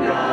now.